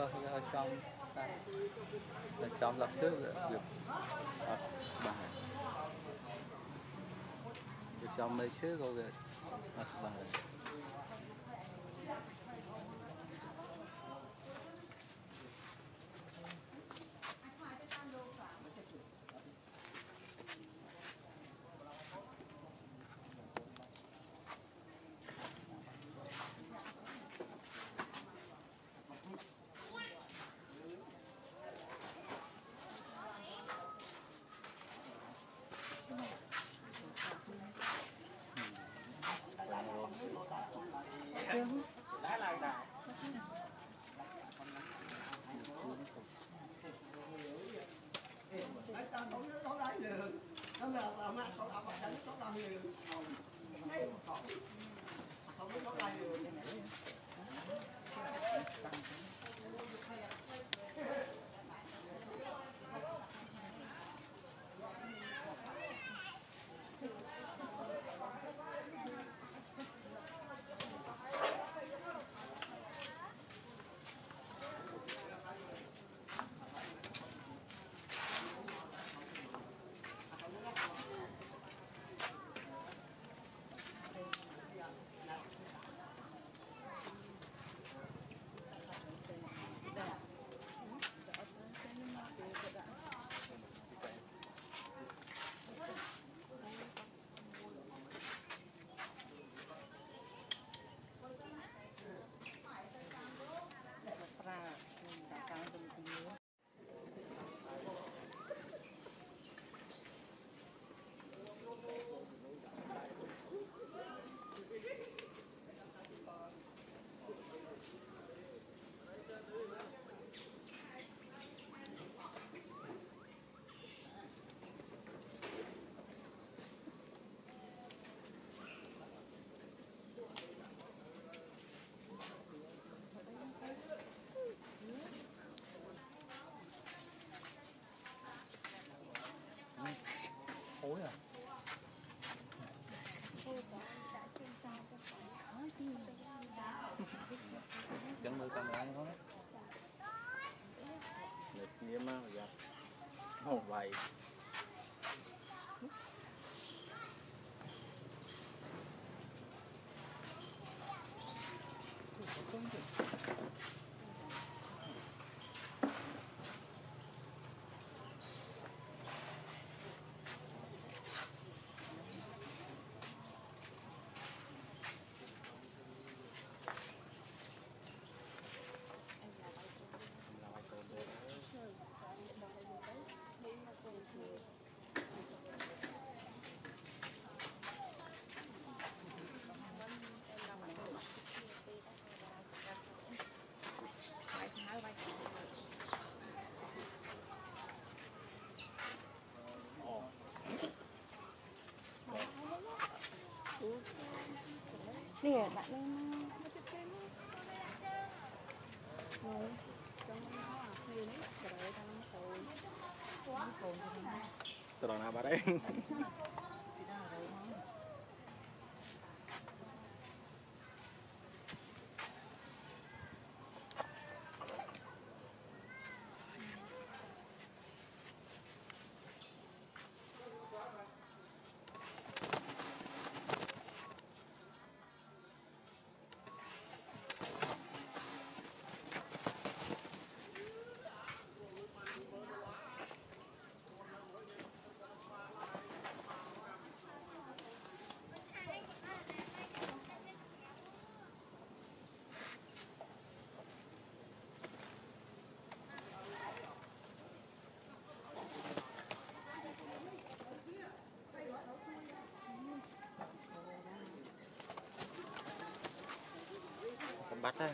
có ở trong trong lập tức được bài. Được trong mấy trước rồi ở bài. Oh yeah. Nè, bạn lên Rồi, Từ đó nào bà đấy. bắt đấy